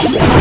Yeah.